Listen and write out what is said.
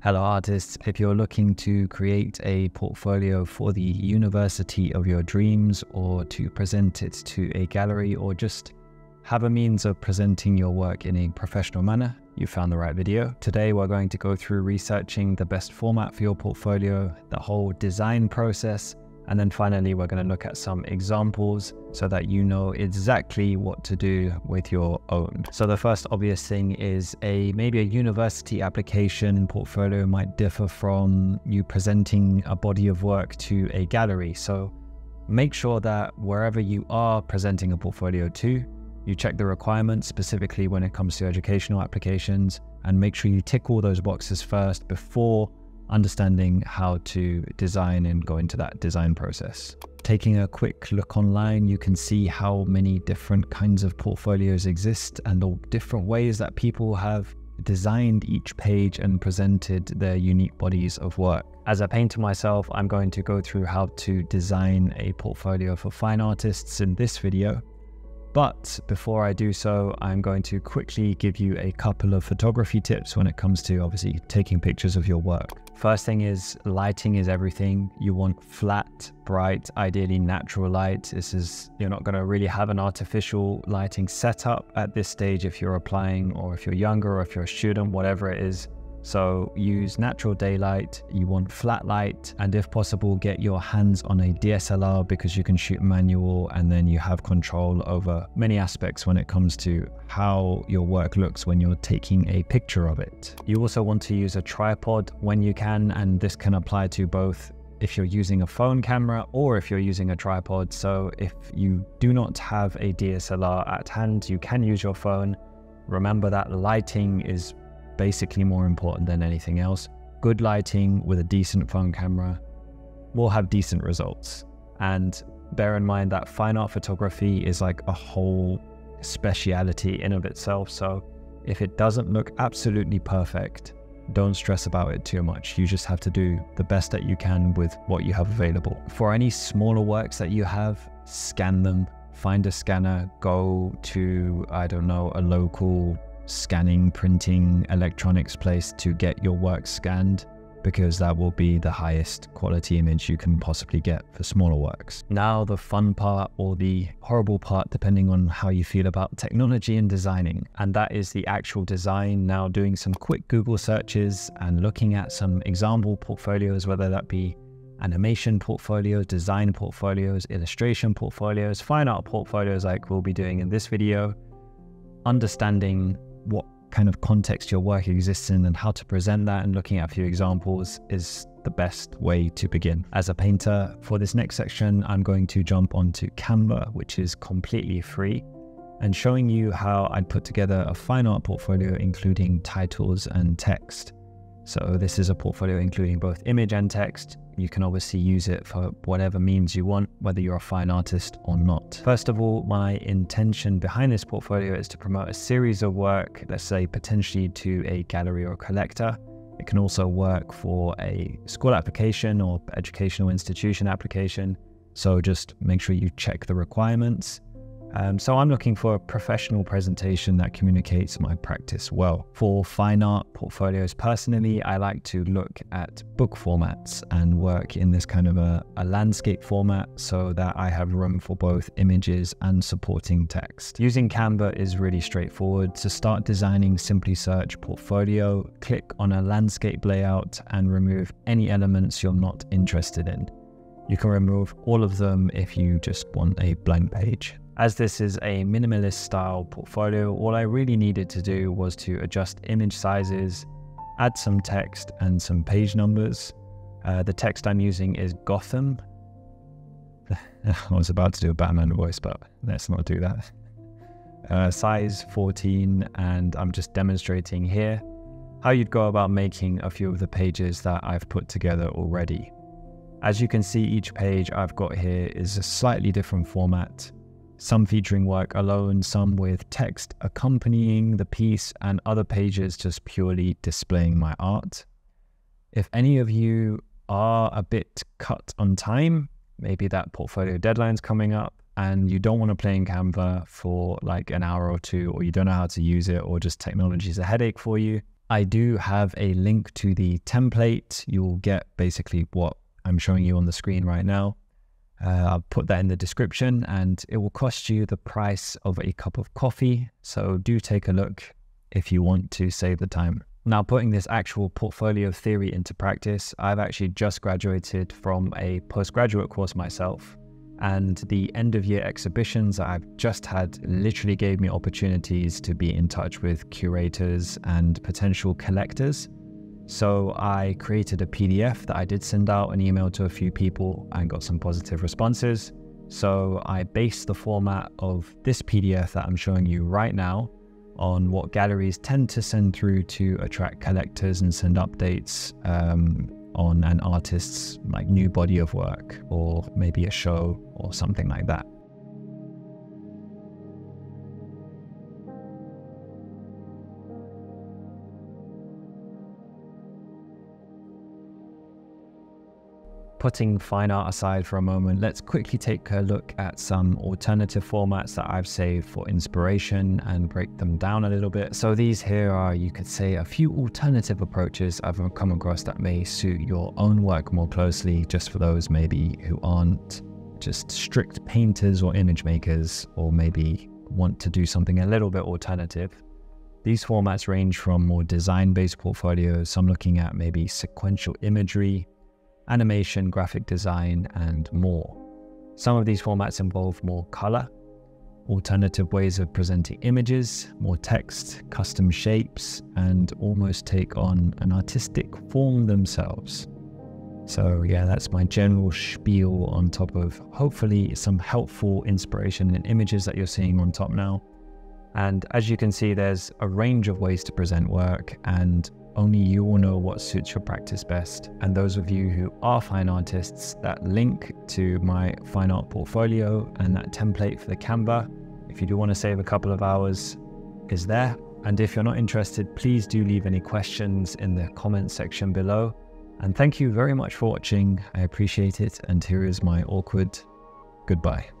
Hello, artists. If you're looking to create a portfolio for the university of your dreams or to present it to a gallery or just have a means of presenting your work in a professional manner, you found the right video. Today, we're going to go through researching the best format for your portfolio, the whole design process, and then finally, we're going to look at some examples so that you know exactly what to do with your own. So the first obvious thing is a maybe a university application portfolio might differ from you presenting a body of work to a gallery. So make sure that wherever you are presenting a portfolio to, you check the requirements specifically when it comes to educational applications and make sure you tick all those boxes first before understanding how to design and go into that design process. Taking a quick look online, you can see how many different kinds of portfolios exist and the different ways that people have designed each page and presented their unique bodies of work. As a painter myself, I'm going to go through how to design a portfolio for fine artists in this video. But before I do so, I'm going to quickly give you a couple of photography tips when it comes to obviously taking pictures of your work. First thing is lighting is everything. You want flat, bright, ideally natural light. This is, you're not going to really have an artificial lighting setup at this stage if you're applying or if you're younger or if you're a student, whatever it is. So use natural daylight, you want flat light, and if possible, get your hands on a DSLR because you can shoot manual and then you have control over many aspects when it comes to how your work looks when you're taking a picture of it. You also want to use a tripod when you can, and this can apply to both if you're using a phone camera or if you're using a tripod. So if you do not have a DSLR at hand, you can use your phone. Remember that lighting is basically more important than anything else. Good lighting with a decent phone camera will have decent results. And bear in mind that fine art photography is like a whole speciality in of itself. So if it doesn't look absolutely perfect, don't stress about it too much. You just have to do the best that you can with what you have available. For any smaller works that you have, scan them, find a scanner, go to, I don't know, a local scanning, printing, electronics place to get your work scanned because that will be the highest quality image you can possibly get for smaller works. Now, the fun part or the horrible part, depending on how you feel about technology and designing, and that is the actual design. Now, doing some quick Google searches and looking at some example portfolios, whether that be animation portfolios, design portfolios, illustration portfolios, fine art portfolios, like we'll be doing in this video, understanding what kind of context your work exists in and how to present that and looking at a few examples is the best way to begin. As a painter, for this next section, I'm going to jump onto Canva, which is completely free, and showing you how I'd put together a fine art portfolio including titles and text. So this is a portfolio including both image and text, you can obviously use it for whatever means you want, whether you're a fine artist or not. First of all, my intention behind this portfolio is to promote a series of work, let's say potentially to a gallery or collector. It can also work for a school application or educational institution application. So just make sure you check the requirements um, so I'm looking for a professional presentation that communicates my practice well. For fine art portfolios, personally, I like to look at book formats and work in this kind of a, a landscape format so that I have room for both images and supporting text. Using Canva is really straightforward. To start designing, simply search portfolio, click on a landscape layout and remove any elements you're not interested in. You can remove all of them if you just want a blank page. As this is a minimalist style portfolio, all I really needed to do was to adjust image sizes, add some text and some page numbers. Uh, the text I'm using is Gotham. I was about to do a Batman voice, but let's not do that. Uh, size 14, and I'm just demonstrating here how you'd go about making a few of the pages that I've put together already. As you can see, each page I've got here is a slightly different format some featuring work alone, some with text accompanying the piece, and other pages just purely displaying my art. If any of you are a bit cut on time, maybe that portfolio deadline's coming up and you don't want to play in Canva for like an hour or two, or you don't know how to use it, or just technology is a headache for you, I do have a link to the template. You'll get basically what I'm showing you on the screen right now. Uh, I'll put that in the description and it will cost you the price of a cup of coffee. So do take a look if you want to save the time. Now, putting this actual portfolio theory into practice, I've actually just graduated from a postgraduate course myself. And the end of year exhibitions I've just had literally gave me opportunities to be in touch with curators and potential collectors. So I created a PDF that I did send out an email to a few people and got some positive responses. So I based the format of this PDF that I'm showing you right now on what galleries tend to send through to attract collectors and send updates um, on an artist's like new body of work or maybe a show or something like that. Putting fine art aside for a moment, let's quickly take a look at some alternative formats that I've saved for inspiration and break them down a little bit. So these here are, you could say, a few alternative approaches I've come across that may suit your own work more closely, just for those maybe who aren't just strict painters or image makers, or maybe want to do something a little bit alternative. These formats range from more design based portfolios, some looking at maybe sequential imagery, animation, graphic design, and more. Some of these formats involve more color, alternative ways of presenting images, more text, custom shapes, and almost take on an artistic form themselves. So, yeah, that's my general spiel on top of hopefully some helpful inspiration and images that you're seeing on top now. And as you can see, there's a range of ways to present work, and only you will know what suits your practice best. And those of you who are fine artists, that link to my fine art portfolio and that template for the Canva, if you do want to save a couple of hours, is there. And if you're not interested, please do leave any questions in the comments section below. And thank you very much for watching. I appreciate it. And here is my awkward goodbye.